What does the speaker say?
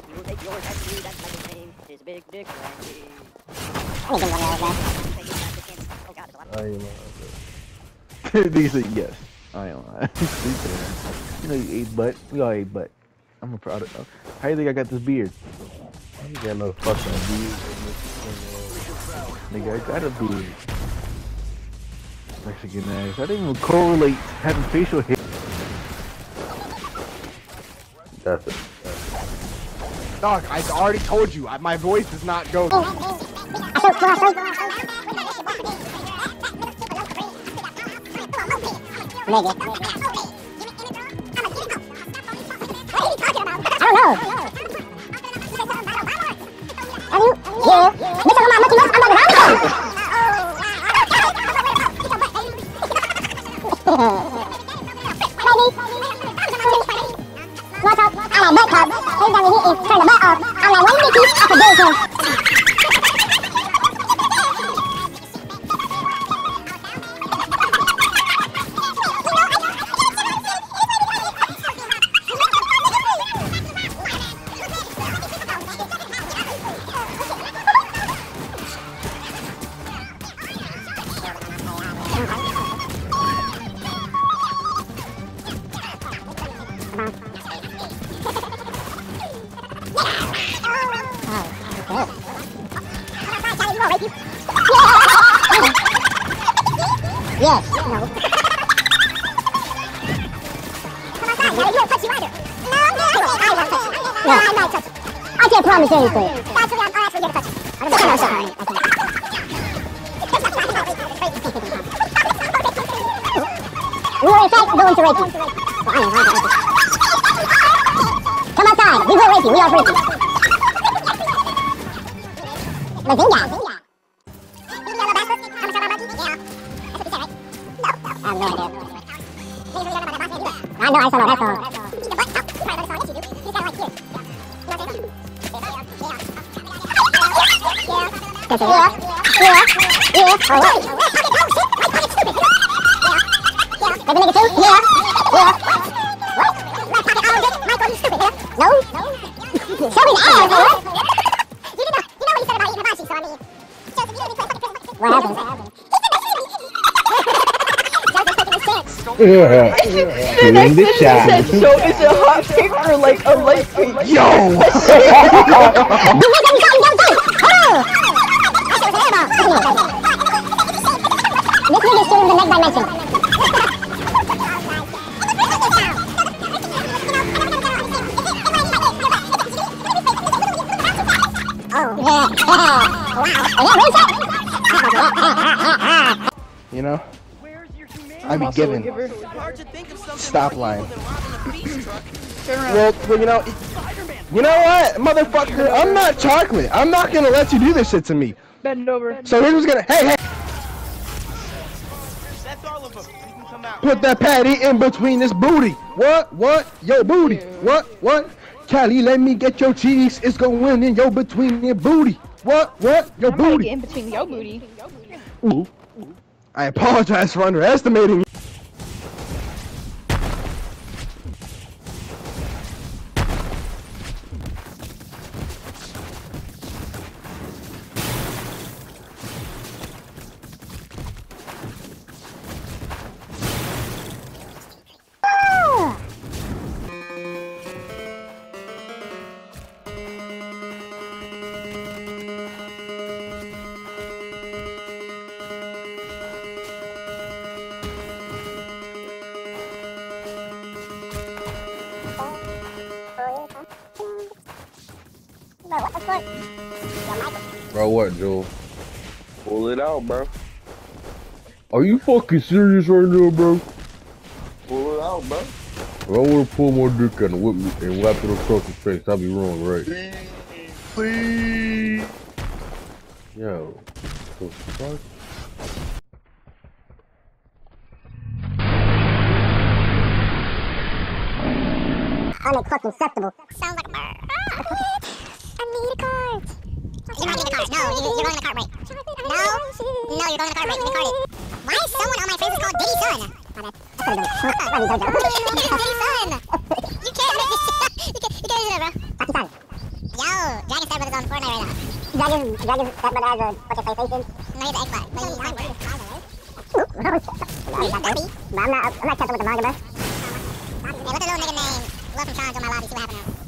black. You will take yours after you. That's my name. His big dick Randy. I think I'm gonna go Take his back again. Oh god, it's a lot. I ain't lying. Nigga said yes. I ain't lying. you know you ate butt. We all ate butt. I'm proud of. How do you think I got this beard? You got no fucking beard. Nigga, I got a beard. Mexican ass. I didn't even correlate having facial hair. That's it. Dog, I already told you, I, my voice does not go. I'm a cop. Every time we hit is turn the butt off. I'm like, the day Yes. No. No, I might touch it. I can't promise anything. I'm gonna touch. I don't know. I'm sorry. I can't. We were in fact going to rape you. Well, I am going to rape you. Come outside. We will rape you. We are raping. Mazinga. I have no idea. I know I saw no, that's all. That's it. Yeah, yeah, yeah. Oh, what? Like the nigga too? Yeah, yeah. What? No? Show me the ass, man. Shooting the shot. So is a hot pink or like a light pink? Yo! This nigga's still in the next dimension. Oh, You know? Where's your humanity? I be Also a giving. giver. Hard to think of something Stop lying. evil than robbing a beach truck. Turn around. Well, well, you know, Spider-Man. you know what, motherfucker? I'm not chocolate. I'm not gonna let you do this shit to me. Bend over. So here's what's gonna. Hey, hey, That's all of them. You can come out. put that patty in between this booty. What? What? Yo, booty. What? What? Callie, let me get your cheese. It's going in your between your booty. What? What? Your I'm gonna booty. get in between your booty. Ooh. I apologize for underestimating you. What the fuck? Bro, what, Joel? Pull it out, bro. Are you fucking serious right now, bro? Pull it out, bro. If I wanna pull my dick out and whip me and whap it across the face, I'd be wrong, right? Please, please. Yo. The fuck? I'm fucking acceptable. Sounds like a fun. You Yo, Dragon Star Brothers on Fortnite right now. Dragon, Dragon Star Brothers on what's PlayStation? No, he's Xbox. I'm not, I'm not catching with the manga, bro. Hey, what's the little nigga name? Love from Challenge on my lobby. See what happens.